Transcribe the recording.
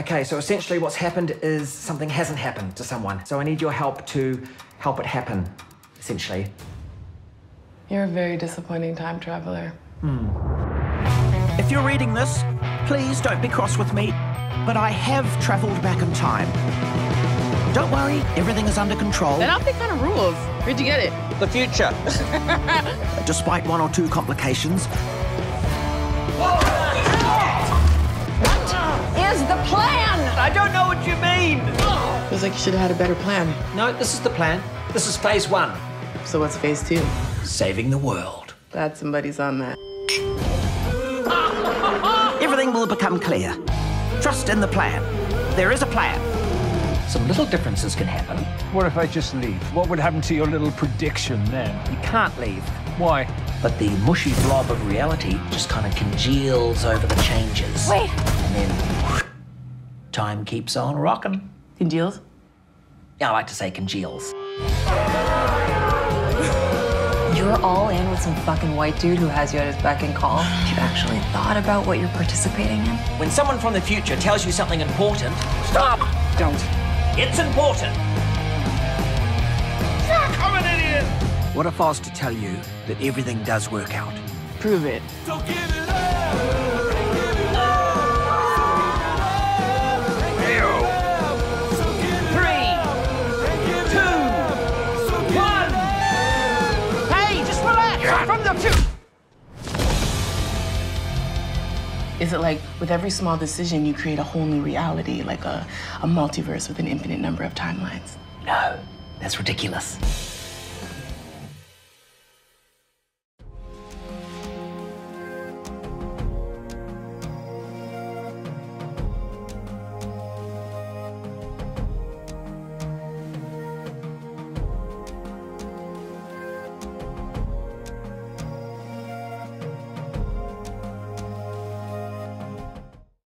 Okay, so essentially what's happened is something hasn't happened to someone. So I need your help to help it happen, essentially. You're a very disappointing time traveler. Hmm. If you're reading this, please don't be cross with me, but I have traveled back in time. Don't worry, everything is under control. That outfit kind of rules. Where'd you get it? The future. Despite one or two complications, Is the plan? I don't know what you mean! Feels like you should have had a better plan. No, this is the plan. This is phase one. So what's phase two? Saving the world. Glad somebody's on that. everything will become clear. Trust in the plan. There is a plan. Some little differences can happen. What if I just leave? What would happen to your little prediction then? You can't leave. Why? But the mushy blob of reality just kind of congeals over the changes. Wait. And then time keeps on rocking. Congeals? Yeah, I like to say congeals. You're all in with some fucking white dude who has you at his beck and call. You've actually thought about what you're participating in? When someone from the future tells you something important, stop! Don't. It's important! I'm an idiot! What if I was to tell you that everything does work out? Prove it. Three, From the future! Is it like with every small decision you create a whole new reality, like a, a multiverse with an infinite number of timelines? No, that's ridiculous.